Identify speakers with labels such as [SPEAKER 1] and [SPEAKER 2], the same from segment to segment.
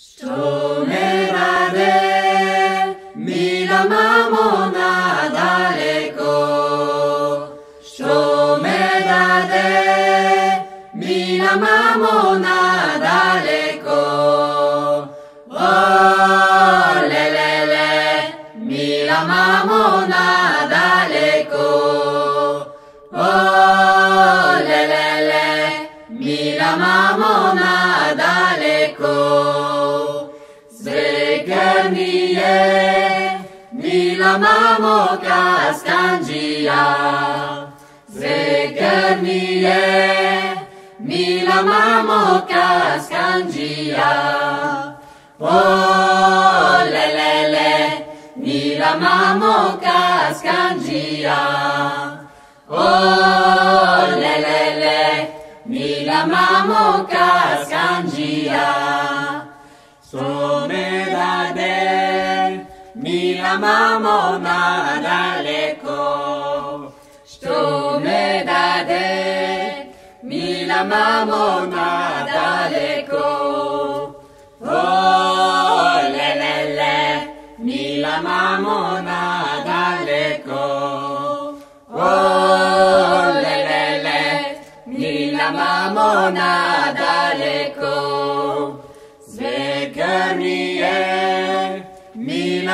[SPEAKER 1] Stomerade, mila mamona daleko. Stomerade, mila mamona daleko. Oh, le le mila mamona daleko. Oh, le le mila mamona daleko. Zvegernie, mila mamo kaskanjia. Zvegernie, mila mamo kaskanjia. Oh, le le mila mamo kaskanjia. Oh, le le le, mila mamo kaskanjia. Soledade, mila mamona daleko. Soledade, mila mamona daleko. Oh, le le le, mila mamona daleko. Oh, le le le, mila mamona daleko.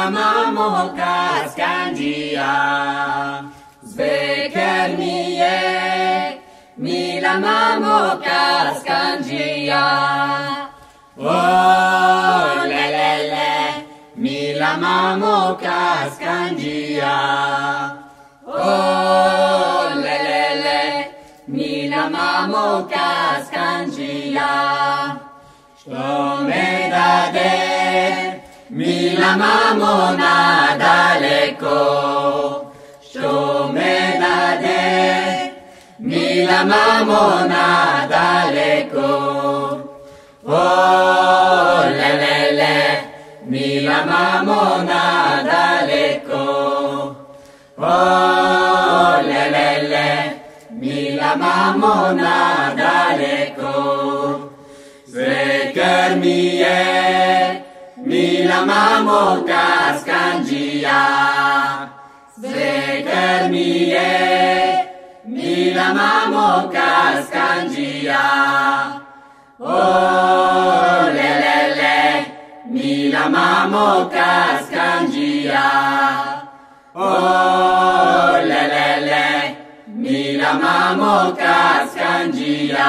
[SPEAKER 1] Mila mamo kaskanjia. Zvegernie, mila mamo kaskanjia. Oh, le le le, mila mamo kaskanjia. Oh, le le le, mila mamo kaskanjia. Shomedade, oh, mamona daleko. Shomedade, mila mamona daleko. Oh, le le le, mila mamona daleko. Oh, le le le, mila mamona daleko. Zvegernie, mila mamo kaskanjia. Zvegernie, mila mamo kaskanjia. Oh, le le le, mila mamo kaskanjia. Oh, le le le, mila mamo kaskanjia.